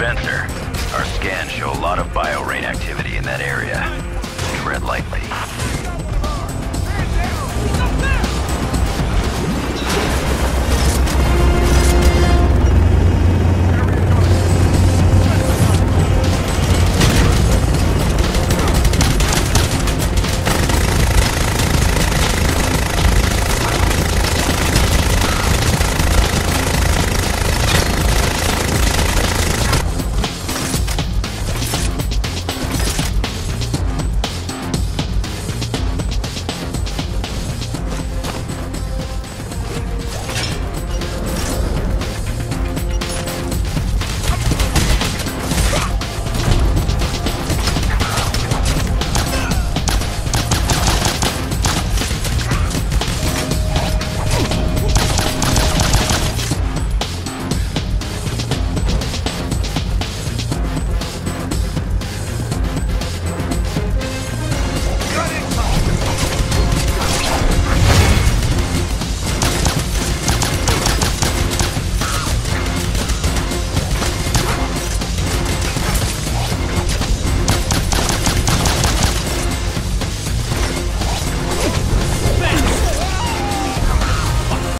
Spencer, our scans show a lot of bio-rain activity in that area. Tread lightly.